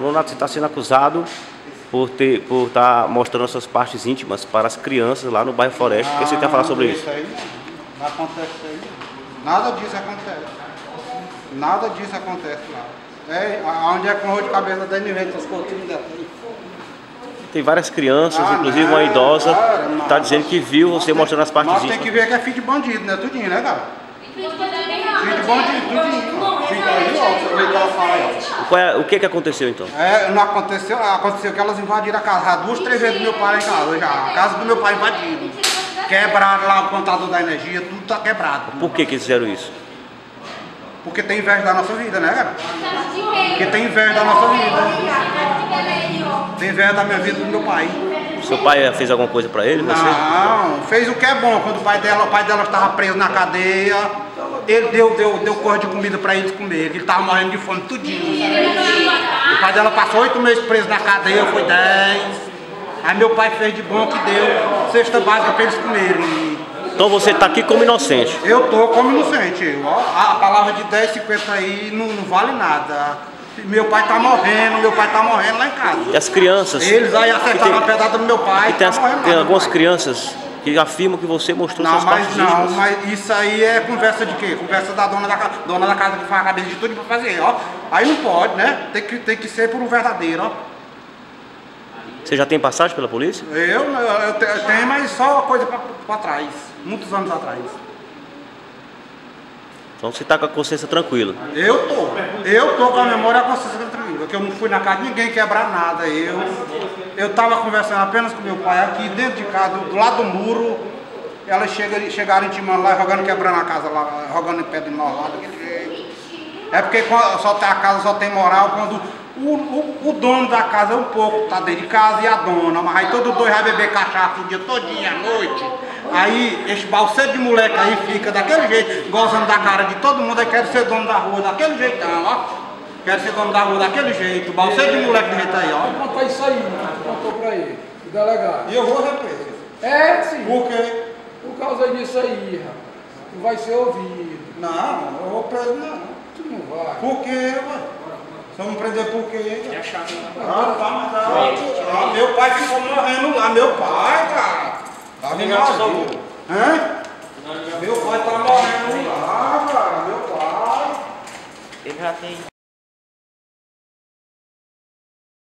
Nonato, você está sendo acusado por ter, por estar tá mostrando suas partes íntimas para as crianças lá no bairro Floresta. o que você tem a falar sobre isso? Isso aí não, não acontece isso aí. Nada disso acontece. Nada disso acontece lá. É, onde é com o de cabeça da inventa as cortinas daqui. Tem várias crianças, Ah, inclusive não, uma idosa, está dizendo que viu você mostrando as tem- partes Nós tem íntimas. que ver que é filho de bandido, né? Tudinho, né, cara? De aí, ó, você fala aí, ó. Qual é- o que, que aconteceu então? É, não aconteceu, aconteceu que elas invadiram a casa, duas, três vezes do meu pai em casa, já. A casa do meu pai invadiram. Quebraram lá o contador da energia, tudo tá quebrado. Por que, que fizeram isso? Porque tem inveja da nossa vida, né, cara? Porque tem inveja da nossa vida. Tem inveja da minha vida do meu pai. Seu pai fez alguma coisa para ele? Você? Não, fez o que é bom. Quando o pai dela, o pai dela estava preso na cadeia, ele deu, deu, deu cor de comida para eles comer. Ele estava morrendo de fome tudinho. O pai dela passou oito meses preso na cadeia, foi dez. Aí meu pai fez de bom que deu cesta básica para eles comerem. Então você está aqui como inocente. Eu tô como inocente. A palavra de 10, 50 aí não, não vale nada. Meu pai tá morrendo, meu pai tá morrendo lá em casa. E as crianças? Eles aí acertaram tem- a pedrada no meu pai. E tem, tá as- tem algumas crianças que afirmam que você mostrou Não, suas mas não, íntimas. mas isso aí é conversa de quê? Conversa da dona da casa, dona da casa que faz a cabeça de tudo pra fazer, ó. Aí não pode, né? Tem que, tem que ser por um verdadeiro, ó. Você já tem passagem pela polícia? Eu, eu, eu te- eu tenho, mas só coisa pra, pra trás, muitos anos atrás. Então você está com a consciência tranquila. Eu tô, eu tô com a memória e a consciência tranquila, que eu não fui na casa de ninguém quebrar nada. Eu, eu tava conversando apenas com meu pai aqui dentro de casa, do lado do muro. Elas chegam, chegaram intimando lá, jogando, quebrando a casa lá, jogando em pedra de nós lá. É porque só tem a casa só tem moral quando o, o, o dono da casa é um pouco, tá dentro de casa e a dona, mas aí todo dois vai beber cachaça o dia todinho à noite. Aí esse balseiro de moleque aí fica daquele jeito, gozando da cara de todo mundo, aí quer ser dono da rua daquele jeitão, ó. Quer ser dono da rua daquele jeito, balseiro de moleque de jeito aí, ó. Conta isso aí, mano. Contou pra ele, o delegado. E eu vou represo. É, sim. Por quê? Por causa disso aí, rapaz. Tu vai ser ouvido. Não, eu vou preso não. Tu não vai. Por quê? Se eu me prender por quê? Ah, tá, mas ah, ah, meu pai ficou morrendo lá, meu pai, cara. Tá me morrendo. Hã? Meu pai tá morrendo lá, cara, meu pai. Ele já tem.